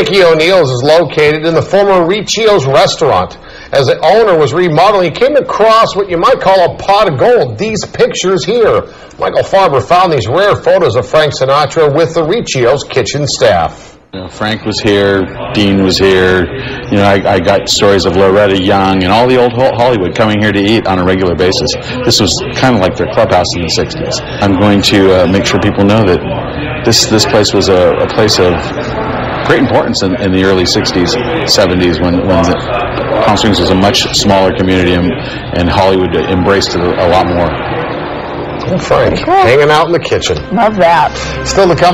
Dickie O'Neal's is located in the former Riccio's restaurant. As the owner was remodeling, he came across what you might call a pot of gold. These pictures here. Michael Farber found these rare photos of Frank Sinatra with the Riccio's kitchen staff. You know, Frank was here, Dean was here. You know, I, I got stories of Loretta Young and all the old Hollywood coming here to eat on a regular basis. This was kind of like their clubhouse in the '60s. I'm going to uh, make sure people know that this this place was a, a place of great importance in, in the early '60s, '70s when when the, Palm Springs was a much smaller community and, and Hollywood embraced it a, a lot more. Oh, Frank, hanging out in the kitchen. Love that. Still to come.